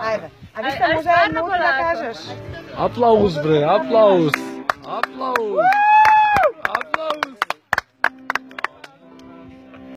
Ajde. A vi ste mu želi unutra kažeš? Aplauz bre, aplauz. Aplauz.